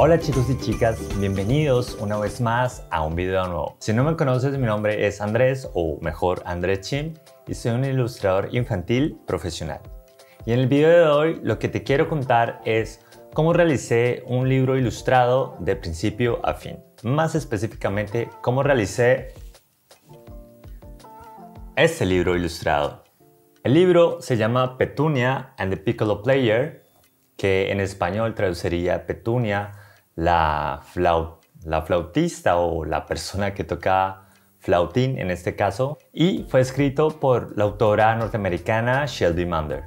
Hola chicos y chicas, bienvenidos una vez más a un video nuevo. Si no me conoces, mi nombre es Andrés, o mejor Andrés Chim, y soy un ilustrador infantil profesional. Y en el video de hoy lo que te quiero contar es cómo realicé un libro ilustrado de principio a fin. Más específicamente, cómo realicé este libro ilustrado. El libro se llama Petunia and the Piccolo Player, que en español traduciría Petunia, la, la flautista o la persona que toca flautín en este caso, y fue escrito por la autora norteamericana Shelby Mander.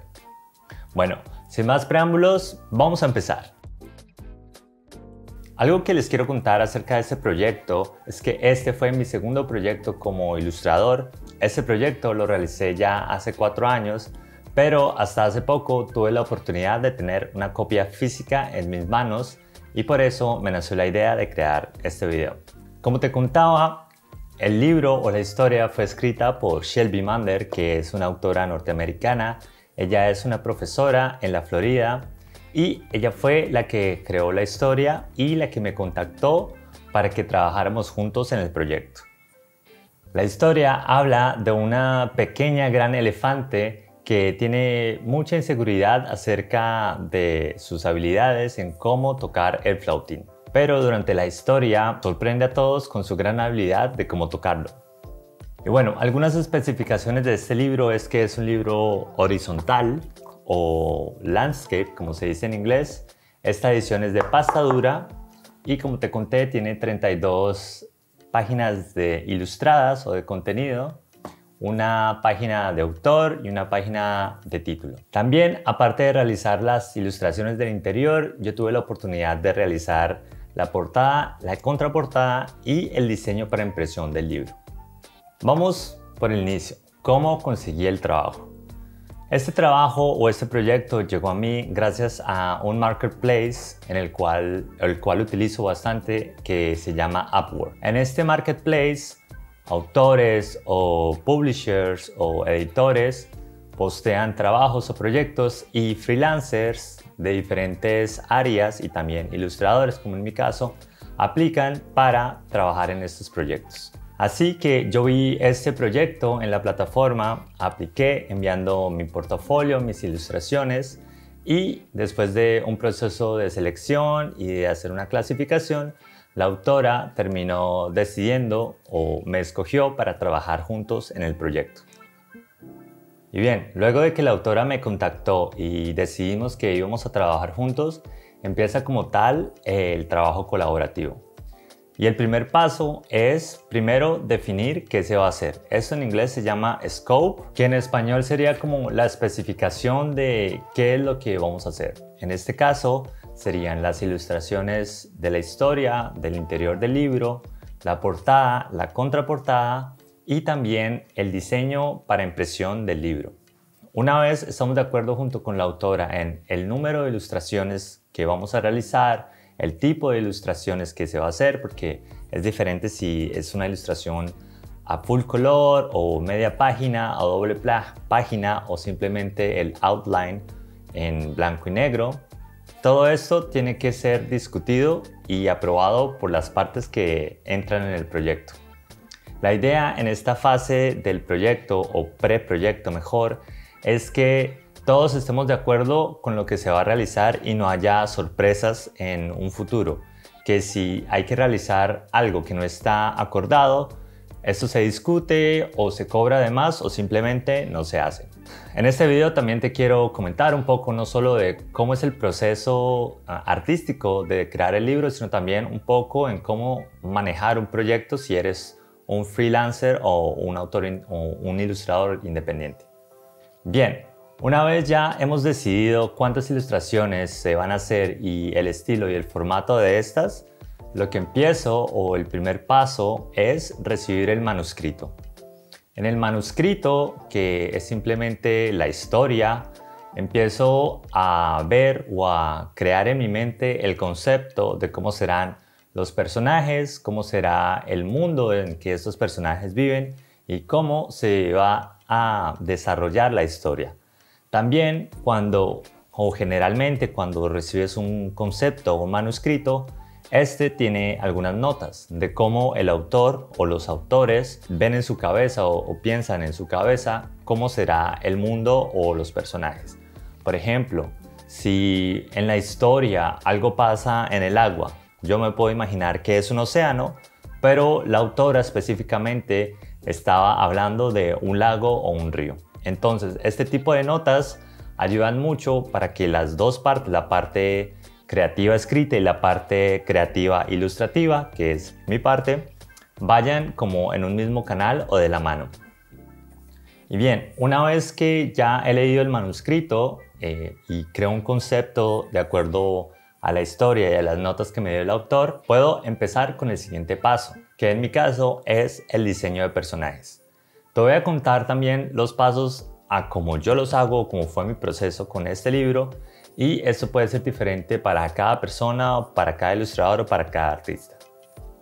Bueno, sin más preámbulos, vamos a empezar. Algo que les quiero contar acerca de este proyecto es que este fue mi segundo proyecto como ilustrador. Este proyecto lo realicé ya hace cuatro años, pero hasta hace poco tuve la oportunidad de tener una copia física en mis manos y por eso me nació la idea de crear este video. Como te contaba, el libro o la historia fue escrita por Shelby Mander, que es una autora norteamericana. Ella es una profesora en la Florida y ella fue la que creó la historia y la que me contactó para que trabajáramos juntos en el proyecto. La historia habla de una pequeña gran elefante que tiene mucha inseguridad acerca de sus habilidades en cómo tocar el flautín. Pero durante la historia sorprende a todos con su gran habilidad de cómo tocarlo. Y bueno, algunas especificaciones de este libro es que es un libro horizontal o landscape, como se dice en inglés. Esta edición es de pasta dura y como te conté tiene 32 páginas de ilustradas o de contenido una página de autor y una página de título. También, aparte de realizar las ilustraciones del interior, yo tuve la oportunidad de realizar la portada, la contraportada y el diseño para impresión del libro. Vamos por el inicio. ¿Cómo conseguí el trabajo? Este trabajo o este proyecto llegó a mí gracias a un marketplace en el cual, el cual utilizo bastante que se llama Upwork. En este marketplace autores o publishers o editores postean trabajos o proyectos y freelancers de diferentes áreas y también ilustradores como en mi caso aplican para trabajar en estos proyectos. Así que yo vi este proyecto en la plataforma, apliqué enviando mi portafolio, mis ilustraciones y después de un proceso de selección y de hacer una clasificación, la autora terminó decidiendo o me escogió para trabajar juntos en el proyecto. Y bien, luego de que la autora me contactó y decidimos que íbamos a trabajar juntos, empieza como tal el trabajo colaborativo. Y el primer paso es primero definir qué se va a hacer. Eso en inglés se llama scope, que en español sería como la especificación de qué es lo que vamos a hacer. En este caso, serían las ilustraciones de la historia, del interior del libro, la portada, la contraportada y también el diseño para impresión del libro. Una vez estamos de acuerdo junto con la autora en el número de ilustraciones que vamos a realizar, el tipo de ilustraciones que se va a hacer, porque es diferente si es una ilustración a full color o media página o doble página o simplemente el outline en blanco y negro. Todo esto tiene que ser discutido y aprobado por las partes que entran en el proyecto. La idea en esta fase del proyecto o preproyecto mejor es que todos estemos de acuerdo con lo que se va a realizar y no haya sorpresas en un futuro. Que si hay que realizar algo que no está acordado, esto se discute o se cobra de más o simplemente no se hace. En este video también te quiero comentar un poco no solo de cómo es el proceso ah, artístico de crear el libro, sino también un poco en cómo manejar un proyecto si eres un freelancer o un autor o un ilustrador independiente. Bien, una vez ya hemos decidido cuántas ilustraciones se van a hacer y el estilo y el formato de estas, lo que empiezo o el primer paso es recibir el manuscrito. En el manuscrito, que es simplemente la historia, empiezo a ver o a crear en mi mente el concepto de cómo serán los personajes, cómo será el mundo en que estos personajes viven y cómo se va a desarrollar la historia. También cuando o generalmente cuando recibes un concepto o un manuscrito, Este tiene algunas notas de cómo el autor o los autores ven en su cabeza o, piensan en su cabeza cómo será el mundo o los personajes. Por ejemplo, si en la historia algo pasa en el agua, yo me puedo imaginar que es un océano, pero la autora específicamente estaba hablando de un lago o un río. Entonces, este tipo de notas ayudan mucho para que las dos partes, la parte creativa escrita y la parte creativa ilustrativa, que es mi parte, vayan como en un mismo canal o de la mano. Y bien, una vez que ya he leído el manuscrito eh, y creo un concepto de acuerdo a la historia y a las notas que me dio el autor, puedo empezar con el siguiente paso, que en mi caso es el diseño de personajes. Te voy a contar también los pasos a cómo yo los hago, cómo fue mi proceso con este libro y esto puede ser diferente para cada persona, para cada ilustrador o para cada artista.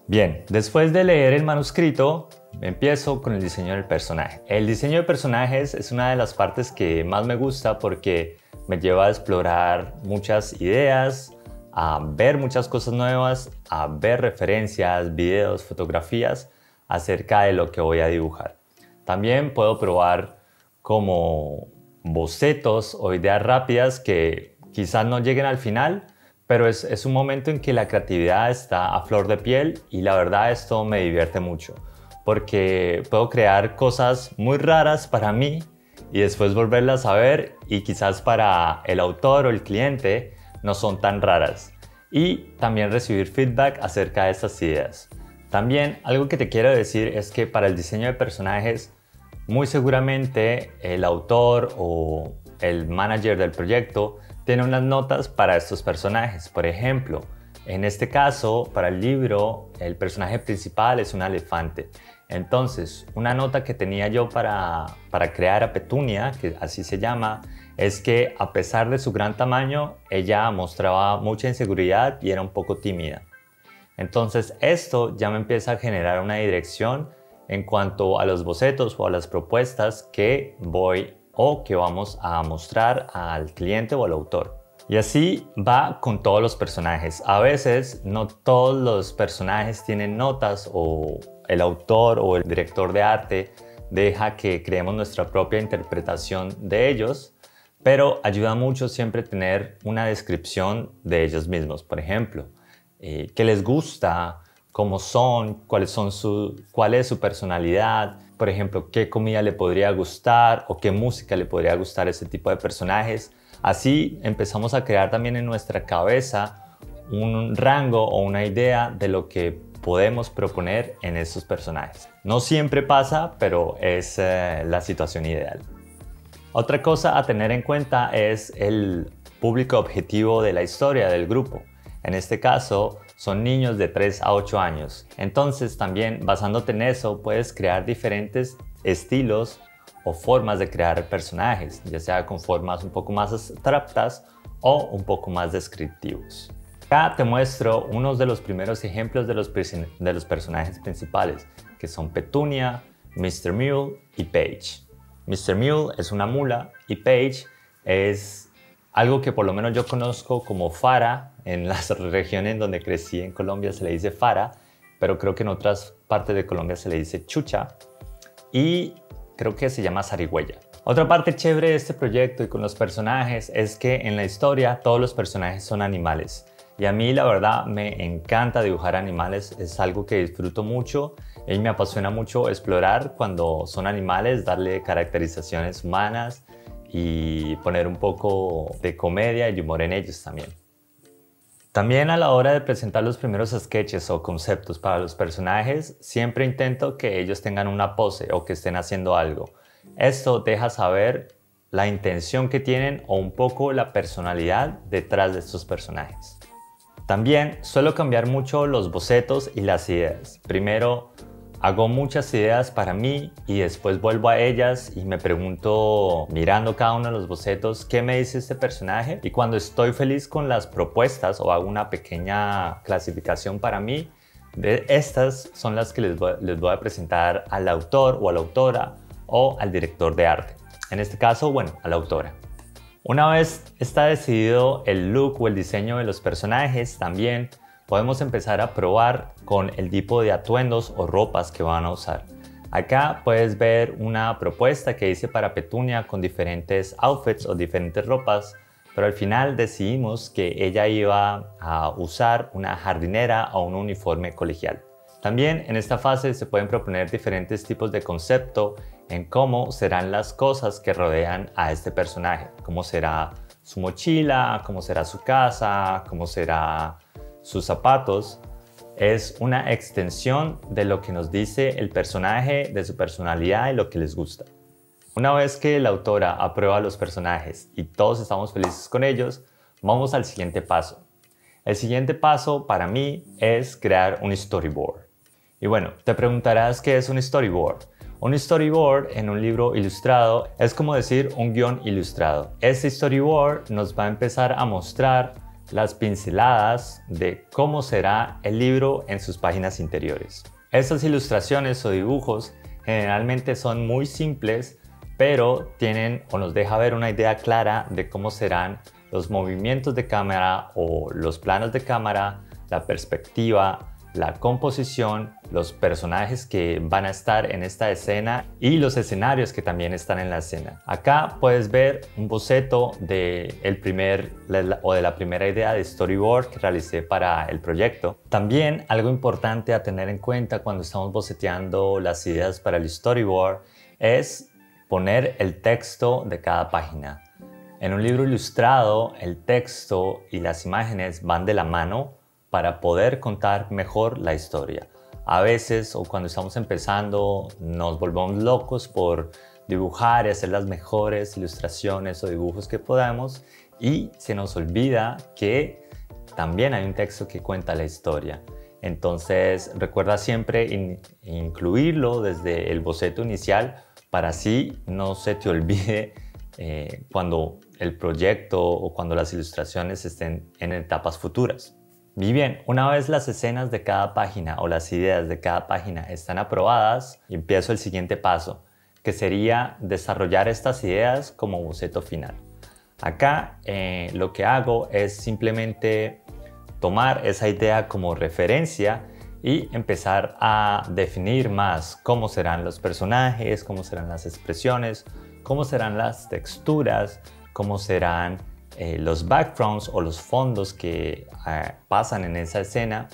Bien, después de leer el manuscrito, empiezo con el diseño del personaje. El diseño de personajes es una de las partes que más me gusta porque me lleva a explorar muchas ideas, a ver muchas cosas nuevas, a ver referencias, videos, fotografías acerca de lo que voy a dibujar. También puedo probar como bocetos o ideas rápidas que Quizás no lleguen al final, pero es, un momento en que la creatividad está a flor de piel y la verdad esto me divierte mucho porque puedo crear cosas muy raras para mí y después volverlas a ver y quizás para el autor o el cliente no son tan raras. Y también recibir feedback acerca de estas ideas. También algo que te quiero decir es que para el diseño de personajes muy seguramente el autor o el manager del proyecto tiene unas notas para estos personajes. Por ejemplo, en este caso, para el libro, el personaje principal es un elefante. Entonces, una nota que tenía yo para, para crear a Petunia, que así se llama, es que a pesar de su gran tamaño, ella mostraba mucha inseguridad y era un poco tímida. Entonces, esto ya me empieza a generar una dirección en cuanto a los bocetos o a las propuestas que voy o que vamos a mostrar al cliente o al autor. Y así va con todos los personajes. A veces no todos los personajes tienen notas o el autor o el director de arte deja que creemos nuestra propia interpretación de ellos, pero ayuda mucho siempre tener una descripción de ellos mismos. Por ejemplo, eh, qué les gusta, cómo son, cuáles son su, cuál es su personalidad, por ejemplo, qué comida le podría gustar o qué música le podría gustar a ese tipo de personajes. Así empezamos a crear también en nuestra cabeza un rango o una idea de lo que podemos proponer en esos personajes. No siempre pasa, pero es eh, la situación ideal. Otra cosa a tener en cuenta es el público objetivo de la historia del grupo. En este caso, son niños de 3 a 8 años. Entonces también basándote en eso puedes crear diferentes estilos o formas de crear personajes, ya sea con formas un poco más abstractas o un poco más descriptivos. Acá te muestro unos de los primeros ejemplos de los, personajes principales, que son Petunia, Mr. Mule y Paige. Mr. Mule es una mula y Paige es algo que por lo menos yo conozco como Fara, en las regiones donde crecí en Colombia se le dice Fara, pero creo que en otras partes de Colombia se le dice Chucha y creo que se llama Zarigüeya. Otra parte chévere de este proyecto y con los personajes es que en la historia todos los personajes son animales. Y a mí la verdad me encanta dibujar animales, es algo que disfruto mucho y me apasiona mucho explorar cuando son animales, darle caracterizaciones humanas y poner un poco de comedia y humor en ellos también. También a la hora de presentar los primeros sketches o conceptos para los personajes, siempre intento que ellos tengan una pose o que estén haciendo algo. Esto deja saber la intención que tienen o un poco la personalidad detrás de estos personajes. También suelo cambiar mucho los bocetos y las ideas. Primero Hago muchas ideas para mí y después vuelvo a ellas y me pregunto, mirando cada uno de los bocetos, ¿qué me dice este personaje? Y cuando estoy feliz con las propuestas o hago una pequeña clasificación para mí, de estas son las que les voy, les voy a presentar al autor o a la autora o al director de arte. En este caso, bueno, a la autora. Una vez está decidido el look o el diseño de los personajes, también podemos empezar a probar con el tipo de atuendos o ropas que van a usar. Acá puedes ver una propuesta que hice para Petunia con diferentes outfits o diferentes ropas, pero al final decidimos que ella iba a usar una jardinera o un uniforme colegial. También en esta fase se pueden proponer diferentes tipos de concepto en cómo serán las cosas que rodean a este personaje, cómo será su mochila, cómo será su casa, cómo será sus zapatos es una extensión de lo que nos dice el personaje, de su personalidad y lo que les gusta. Una vez que la autora aprueba los personajes y todos estamos felices con ellos, vamos al siguiente paso. El siguiente paso para mí es crear un storyboard. Y bueno, te preguntarás qué es un storyboard. Un storyboard en un libro ilustrado es como decir un guion ilustrado. Este storyboard nos va a empezar a mostrar las pinceladas de cómo será el libro en sus páginas interiores. Estas ilustraciones o dibujos generalmente son muy simples, pero tienen o nos deja ver una idea clara de cómo serán los movimientos de cámara o los planos de cámara, la perspectiva, la composición, los personajes que van a estar en esta escena y los escenarios que también están en la escena. Acá puedes ver un boceto de el primer o de la primera idea de storyboard que realicé para el proyecto. También algo importante a tener en cuenta cuando estamos boceteando las ideas para el storyboard es poner el texto de cada página. En un libro ilustrado, el texto y las imágenes van de la mano para poder contar mejor la historia. A veces o cuando estamos empezando nos volvemos locos por dibujar y hacer las mejores ilustraciones o dibujos que podamos y se nos olvida que también hay un texto que cuenta la historia. Entonces recuerda siempre incluirlo desde el boceto inicial para así no se te olvide eh, cuando el proyecto o cuando las ilustraciones estén en etapas futuras. Y bien, una vez las escenas de cada página o las ideas de cada página están aprobadas, empiezo el siguiente paso, que sería desarrollar estas ideas como boceto final. Acá eh, lo que hago es simplemente tomar esa idea como referencia y empezar a definir más cómo serán los personajes, cómo serán las expresiones, cómo serán las texturas, cómo serán eh, los backgrounds o los fondos que eh, pasan en esa escena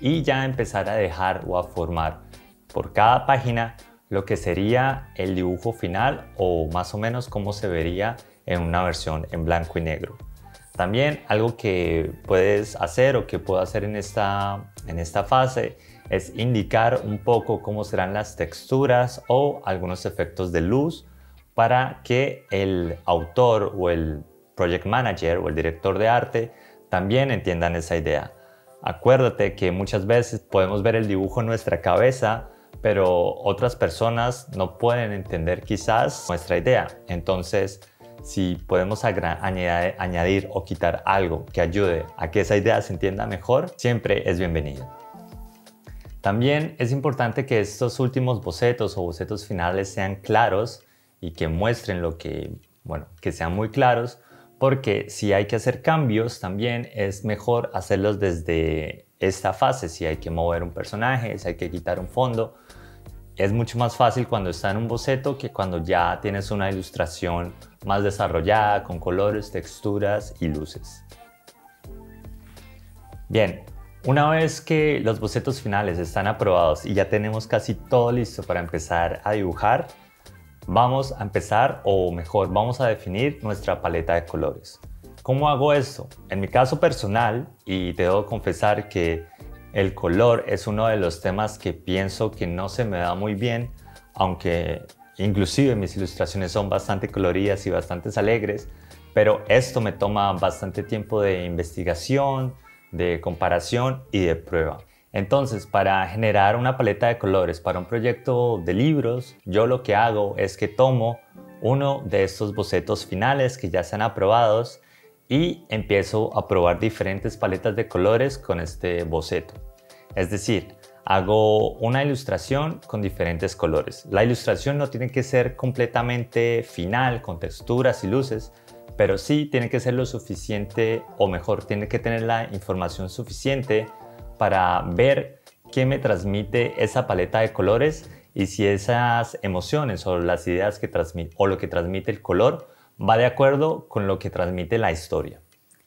y ya empezar a dejar o a formar por cada página lo que sería el dibujo final o más o menos cómo se vería en una versión en blanco y negro. También algo que puedes hacer o que puedo hacer en esta, en esta fase es indicar un poco cómo serán las texturas o algunos efectos de luz para que el autor o el project manager o el director de arte también entiendan esa idea. Acuérdate que muchas veces podemos ver el dibujo en nuestra cabeza, pero otras personas no pueden entender quizás nuestra idea. Entonces, si podemos añadir, o quitar algo que ayude a que esa idea se entienda mejor, siempre es bienvenido. También es importante que estos últimos bocetos o bocetos finales sean claros y que muestren lo que, bueno, que sean muy claros porque si hay que hacer cambios también es mejor hacerlos desde esta fase, si hay que mover un personaje, si hay que quitar un fondo. Es mucho más fácil cuando está en un boceto que cuando ya tienes una ilustración más desarrollada con colores, texturas y luces. Bien, una vez que los bocetos finales están aprobados y ya tenemos casi todo listo para empezar a dibujar, vamos a empezar, o mejor, vamos a definir nuestra paleta de colores. ¿Cómo hago esto? En mi caso personal, y te debo confesar que el color es uno de los temas que pienso que no se me da muy bien, aunque inclusive mis ilustraciones son bastante coloridas y bastante alegres, pero esto me toma bastante tiempo de investigación, de comparación y de prueba. Entonces, para generar una paleta de colores para un proyecto de libros, yo lo que hago es que tomo uno de estos bocetos finales que ya están aprobados y empiezo a probar diferentes paletas de colores con este boceto. Es decir, hago una ilustración con diferentes colores. La ilustración no tiene que ser completamente final, con texturas y luces, pero sí tiene que ser lo suficiente, o mejor, tiene que tener la información suficiente para ver qué me transmite esa paleta de colores y si esas emociones o las ideas que transmite o lo que transmite el color va de acuerdo con lo que transmite la historia.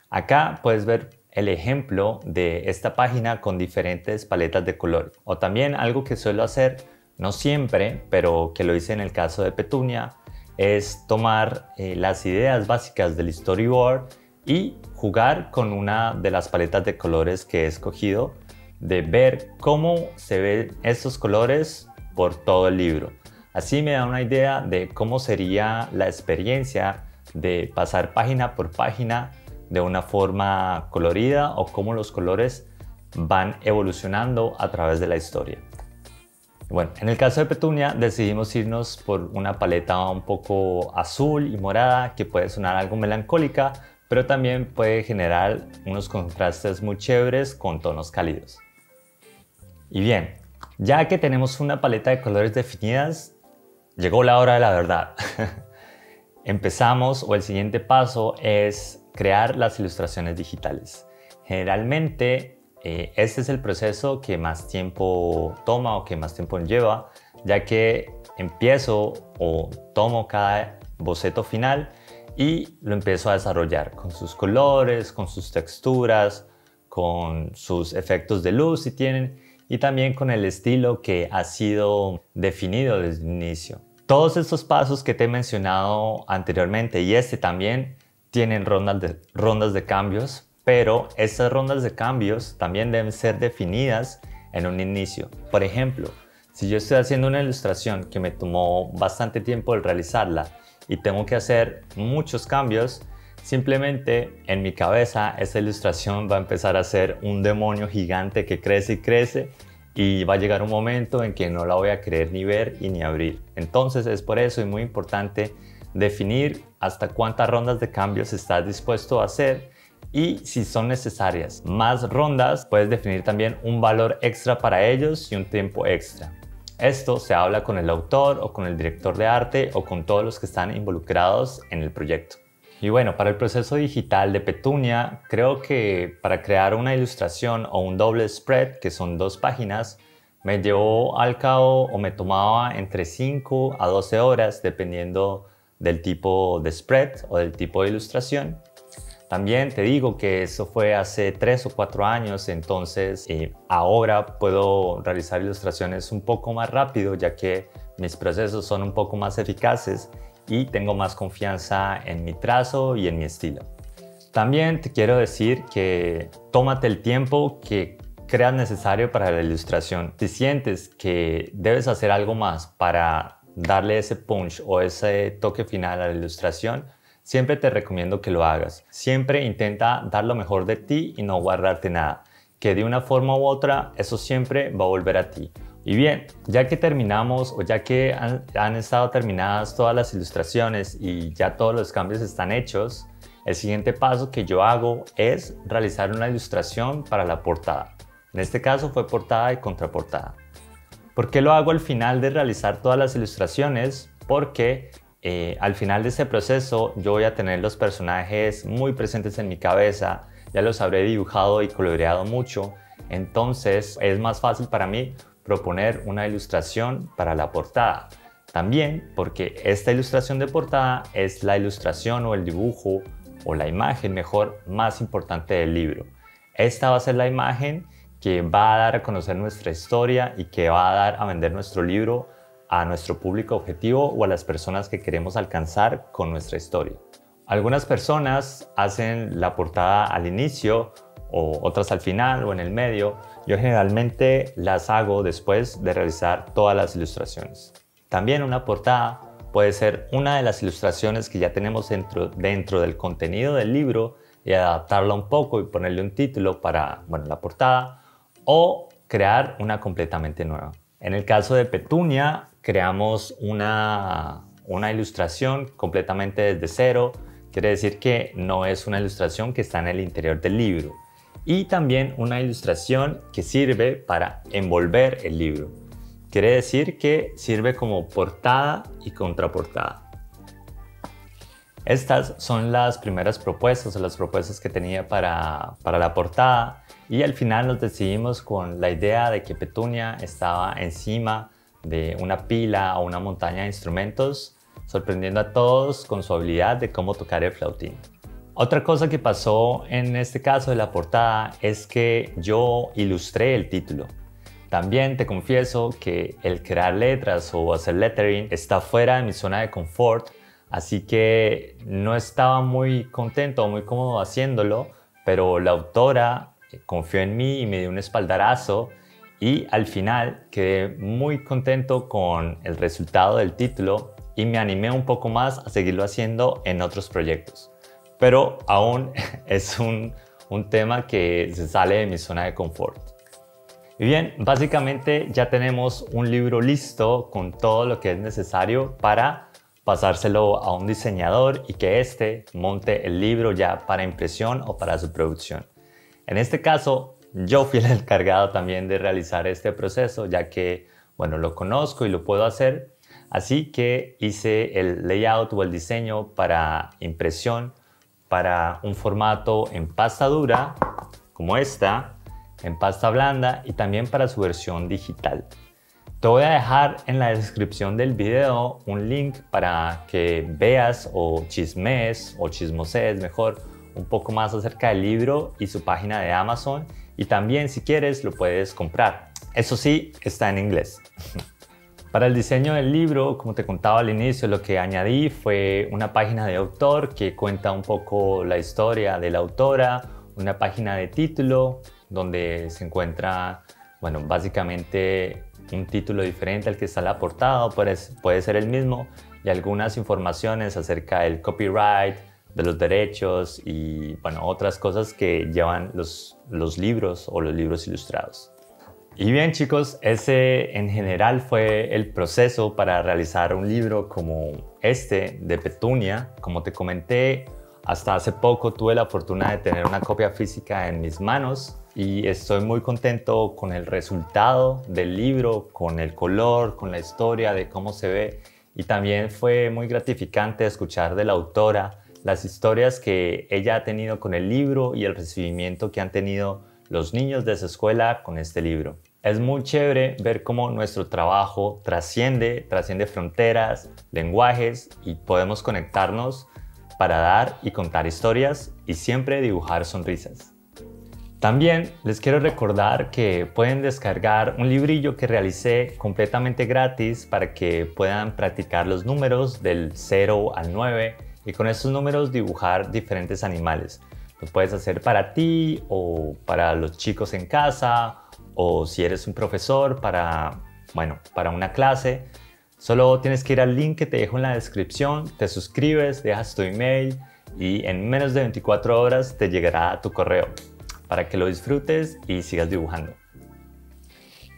Acá puedes ver el ejemplo de esta página con diferentes paletas de color. O también algo que suelo hacer, no siempre, pero que lo hice en el caso de Petunia, es tomar eh, las ideas básicas del storyboard y jugar con una de las paletas de colores que he escogido, de ver cómo se ven estos colores por todo el libro. Así me da una idea de cómo sería la experiencia de pasar página por página de una forma colorida o cómo los colores van evolucionando a través de la historia. Bueno, en el caso de Petunia decidimos irnos por una paleta un poco azul y morada que puede sonar algo melancólica, pero también puede generar unos contrastes muy chéveres con tonos cálidos. Y bien, ya que tenemos una paleta de colores definidas, llegó la hora de la verdad. Empezamos o el siguiente paso es crear las ilustraciones digitales. Generalmente eh, este es el proceso que más tiempo toma o que más tiempo lleva, ya que empiezo o tomo cada boceto final y lo empiezo a desarrollar con sus colores, con sus texturas, con sus efectos de luz si tienen y también con el estilo que ha sido definido desde el inicio. Todos estos pasos que te he mencionado anteriormente y este también tienen rondas de, rondas de cambios, pero estas rondas de cambios también deben ser definidas en un inicio. Por ejemplo, si yo estoy haciendo una ilustración que me tomó bastante tiempo el realizarla y tengo que hacer muchos cambios, Simplemente en mi cabeza esa ilustración va a empezar a ser un demonio gigante que crece y crece y va a llegar un momento en que no la voy a querer ni ver y ni abrir. Entonces es por eso y muy importante definir hasta cuántas rondas de cambios estás dispuesto a hacer y si son necesarias más rondas puedes definir también un valor extra para ellos y un tiempo extra. Esto se habla con el autor o con el director de arte o con todos los que están involucrados en el proyecto. Y bueno, para el proceso digital de Petunia, creo que para crear una ilustración o un doble spread, que son dos páginas, me llevó al cabo o me tomaba entre 5 a 12 horas, dependiendo del tipo de spread o del tipo de ilustración. También te digo que eso fue hace 3 o 4 años, entonces eh, ahora puedo realizar ilustraciones un poco más rápido, ya que mis procesos son un poco más eficaces y tengo más confianza en mi trazo y en mi estilo. También te quiero decir que tómate el tiempo que creas necesario para la ilustración. Si sientes que debes hacer algo más para darle ese punch o ese toque final a la ilustración, siempre te recomiendo que lo hagas. Siempre intenta dar lo mejor de ti y no guardarte nada, que de una forma u otra eso siempre va a volver a ti. Y bien, ya que terminamos o ya que han, estado terminadas todas las ilustraciones y ya todos los cambios están hechos, el siguiente paso que yo hago es realizar una ilustración para la portada. En este caso fue portada y contraportada. ¿Por qué lo hago al final de realizar todas las ilustraciones? Porque eh, al final de ese proceso yo voy a tener los personajes muy presentes en mi cabeza, ya los habré dibujado y coloreado mucho, entonces es más fácil para mí proponer una ilustración para la portada. También porque esta ilustración de portada es la ilustración o el dibujo o la imagen mejor más importante del libro. Esta va a ser la imagen que va a dar a conocer nuestra historia y que va a dar a vender nuestro libro a nuestro público objetivo o a las personas que queremos alcanzar con nuestra historia. Algunas personas hacen la portada al inicio o otras al final o en el medio. Yo generalmente las hago después de realizar todas las ilustraciones. También una portada puede ser una de las ilustraciones que ya tenemos dentro, dentro del contenido del libro y adaptarla un poco y ponerle un título para bueno, la portada o crear una completamente nueva. En el caso de Petunia, creamos una, una ilustración completamente desde cero. Quiere decir que no es una ilustración que está en el interior del libro y también una ilustración que sirve para envolver el libro. Quiere decir que sirve como portada y contraportada. Estas son las primeras propuestas las propuestas que tenía para, para la portada y al final nos decidimos con la idea de que Petunia estaba encima de una pila o una montaña de instrumentos, sorprendiendo a todos con su habilidad de cómo tocar el flautín. Otra cosa que pasó en este caso de la portada es que yo ilustré el título. También te confieso que el crear letras o hacer lettering está fuera de mi zona de confort Así que no estaba muy contento, muy cómodo haciéndolo, pero la autora confió en mí y me dio un espaldarazo y al final quedé muy contento con el resultado del título y me animé un poco más a seguirlo haciendo en otros proyectos. Pero aún es un, un tema que se sale de mi zona de confort. Y bien, básicamente ya tenemos un libro listo con todo lo que es necesario para pasárselo a un diseñador y que éste monte el libro ya para impresión o para su producción. En este caso, yo fui el encargado también de realizar este proceso, ya que, bueno, lo conozco y lo puedo hacer. Así que hice el layout o el diseño para impresión para un formato en pasta dura, como esta, en pasta blanda y también para su versión digital. Te voy a dejar en la descripción del video un link para que veas o chismes o chismoses mejor un poco más acerca del libro y su página de Amazon y también si quieres lo puedes comprar. Eso sí, está en inglés. Para el diseño del libro, como te contaba al inicio, lo que añadí fue una página de autor que cuenta un poco la historia de la autora, una página de título donde se encuentra, bueno, básicamente un título diferente al que está la portada, puede ser el mismo, y algunas informaciones acerca del copyright, de los derechos y bueno, otras cosas que llevan los, los libros o los libros ilustrados. Y bien chicos, ese en general fue el proceso para realizar un libro como este de Petunia. Como te comenté, hasta hace poco tuve la fortuna de tener una copia física en mis manos y estoy muy contento con el resultado del libro, con el color, con la historia, de cómo se ve. Y también fue muy gratificante escuchar de la autora las historias que ella ha tenido con el libro y el recibimiento que han tenido los niños de esa escuela con este libro. Es muy chévere ver cómo nuestro trabajo trasciende, trasciende fronteras, lenguajes y podemos conectarnos para dar y contar historias y siempre dibujar sonrisas. También les quiero recordar que pueden descargar un librillo que realicé completamente gratis para que puedan practicar los números del 0 al 9 y con esos números dibujar diferentes animales. Lo puedes hacer para ti o para los chicos en casa o si eres un profesor para, bueno, para una clase. Solo tienes que ir al link que te dejo en la descripción, te suscribes, dejas tu email y en menos de 24 horas te llegará a tu correo para que lo disfrutes y sigas dibujando.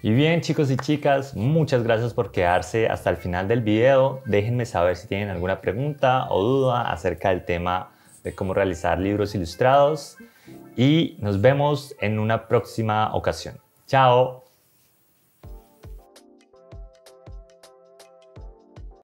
Y bien chicos y chicas, muchas gracias por quedarse hasta el final del video. Déjenme saber si tienen alguna pregunta o duda acerca del tema de cómo realizar libros ilustrados y nos vemos en una próxima ocasión. Chao.